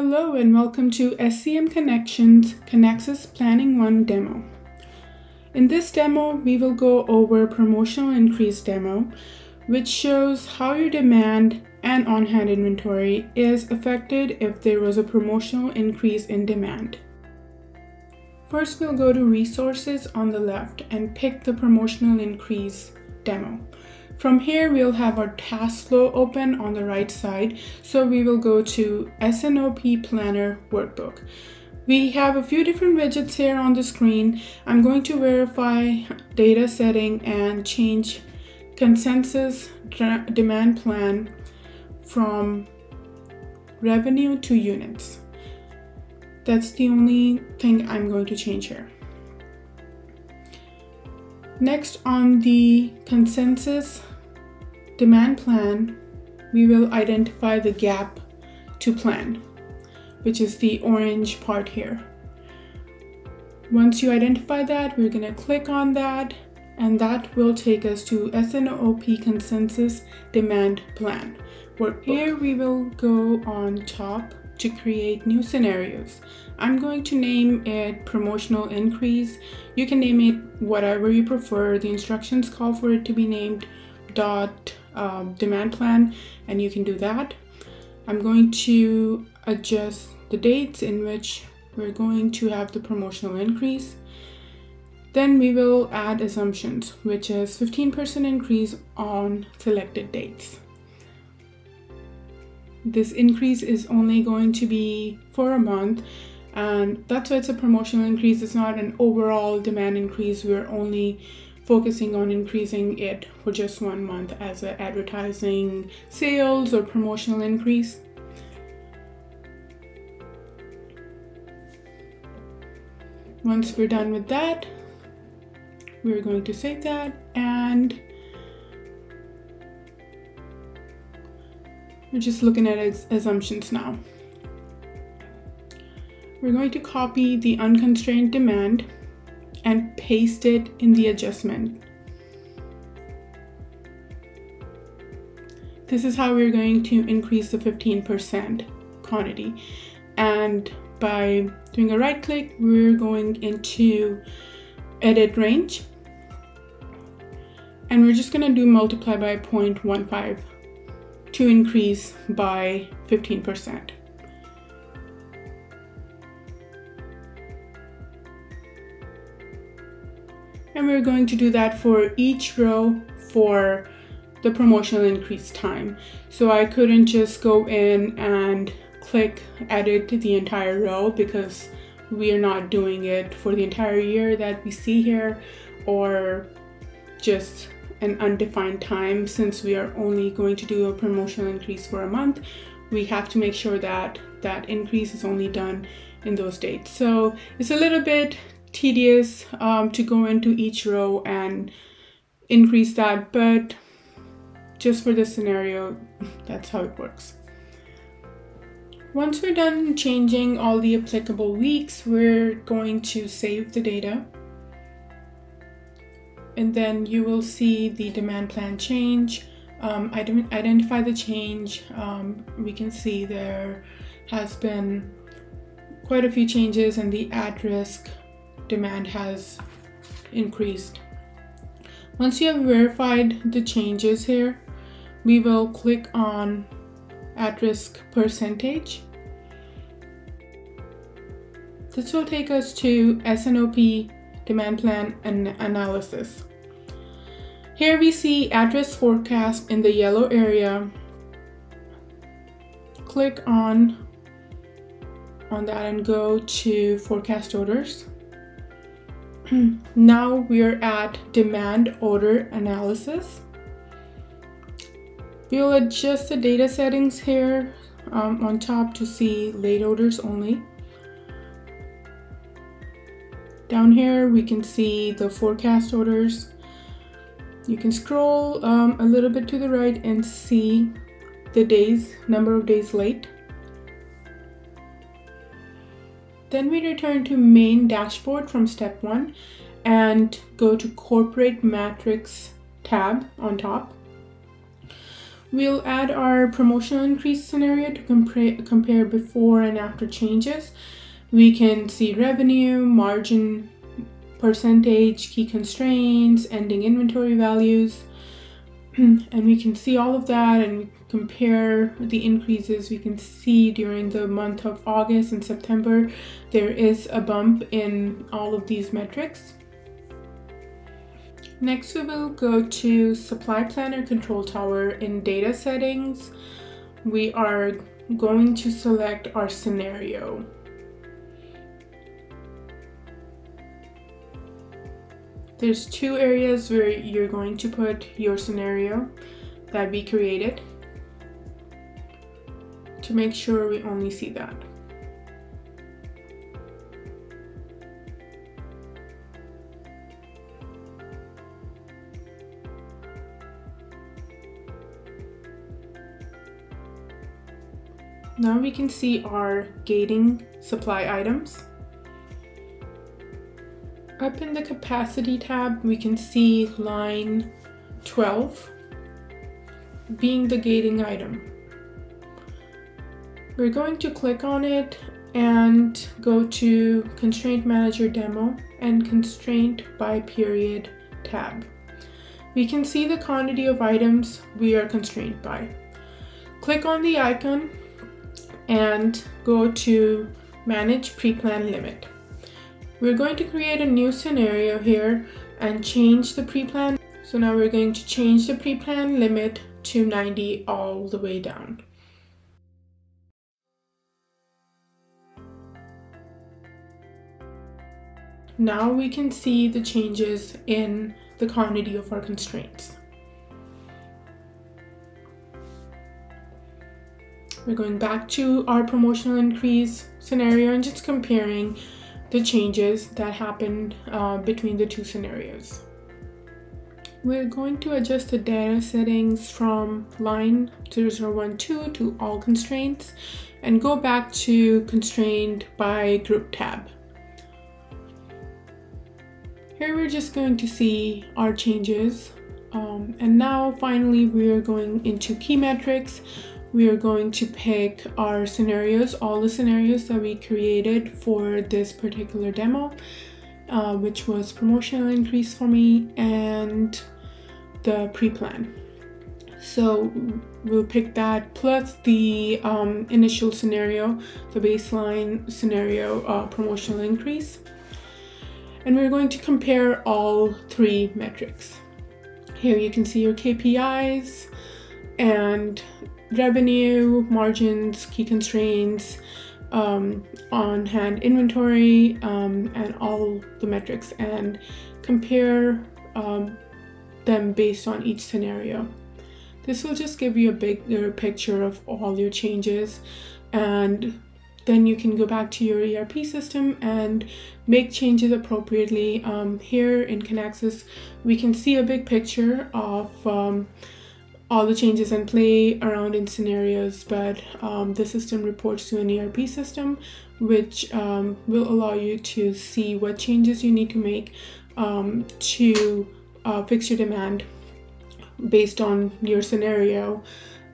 Hello and welcome to SCM Connections Kinaxis Planning 1 demo. In this demo, we will go over promotional increase demo, which shows how your demand and on-hand inventory is affected if there was a promotional increase in demand. First, we'll go to resources on the left and pick the promotional increase demo. From here, we'll have our task flow open on the right side. So we will go to S&OP Planner Workbook. We have a few different widgets here on the screen. I'm going to verify data setting and change consensus demand plan from revenue to units. That's the only thing I'm going to change here. Next on the consensus demand plan, we will identify the gap to plan, which is the orange part here. Once you identify that, we're gonna click on that and that will take us to S&OP consensus demand plan. Where here we will go on top to create new scenarios. I'm going to name it promotional increase. You can name it whatever you prefer. The instructions call for it to be named dot um, demand plan and you can do that. I'm going to adjust the dates in which we're going to have the promotional increase. Then we will add assumptions, which is 15% increase on selected dates. This increase is only going to be for a month and that's why it's a promotional increase. It's not an overall demand increase. We're only focusing on increasing it for just one month as an advertising sales or promotional increase. Once we're done with that, we're going to save that and we're just looking at assumptions now. We're going to copy the unconstrained demand and paste it in the adjustment. This is how we're going to increase the 15% quantity. And by doing a right click, we're going into edit range. And we're just gonna do multiply by 0.15 to increase by 15%. And we're going to do that for each row for the promotional increase time. So I couldn't just go in and click edit the entire row because we are not doing it for the entire year that we see here or just an undefined time since we are only going to do a promotional increase for a month we have to make sure that that increase is only done in those dates so it's a little bit tedious um, to go into each row and increase that, but just for this scenario, that's how it works. Once we're done changing all the applicable weeks, we're going to save the data. And then you will see the demand plan change. Um, identify the change. Um, we can see there has been quite a few changes in the at risk demand has increased. Once you have verified the changes here, we will click on at risk percentage. This will take us to S&OP demand plan and analysis. Here we see risk forecast in the yellow area. Click on on that and go to forecast orders. Now we're at demand order analysis. We'll adjust the data settings here um, on top to see late orders only. Down here we can see the forecast orders. You can scroll um, a little bit to the right and see the days, number of days late. Then we return to main dashboard from step one and go to corporate metrics tab on top. We'll add our promotional increase scenario to compare, compare before and after changes. We can see revenue, margin, percentage, key constraints, ending inventory values, and we can see all of that and compare the increases we can see during the month of August and September there is a bump in all of these metrics. Next we will go to supply planner control tower in data settings. We are going to select our scenario. There's two areas where you're going to put your scenario that we created to make sure we only see that. Now we can see our gating supply items. Up in the capacity tab, we can see line 12 being the gating item. We're going to click on it and go to Constraint Manager Demo and Constraint by Period tab. We can see the quantity of items we are constrained by. Click on the icon and go to Manage Pre-Plan Limit. We're going to create a new scenario here and change the pre-plan. So now we're going to change the pre-plan limit to 90 all the way down. Now we can see the changes in the quantity of our constraints. We're going back to our promotional increase scenario and just comparing the changes that happened uh, between the two scenarios. We're going to adjust the data settings from line 0012 to all constraints and go back to constrained by group tab. Here we're just going to see our changes um, and now finally we are going into key metrics we are going to pick our scenarios, all the scenarios that we created for this particular demo, uh, which was promotional increase for me and the pre-plan. So we'll pick that plus the um, initial scenario, the baseline scenario uh, promotional increase. And we're going to compare all three metrics. Here you can see your KPIs and revenue, margins, key constraints, um, on hand inventory, um, and all the metrics, and compare um, them based on each scenario. This will just give you a bigger picture of all your changes, and then you can go back to your ERP system and make changes appropriately. Um, here in Kinaxis, we can see a big picture of um, all the changes and play around in scenarios, but um, the system reports to an ERP system, which um, will allow you to see what changes you need to make um, to uh, fix your demand based on your scenario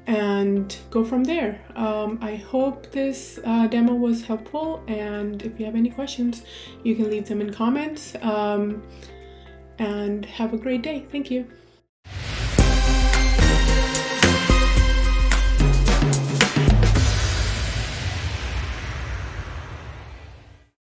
and go from there. Um, I hope this uh, demo was helpful, and if you have any questions, you can leave them in comments. Um, and have a great day. Thank you.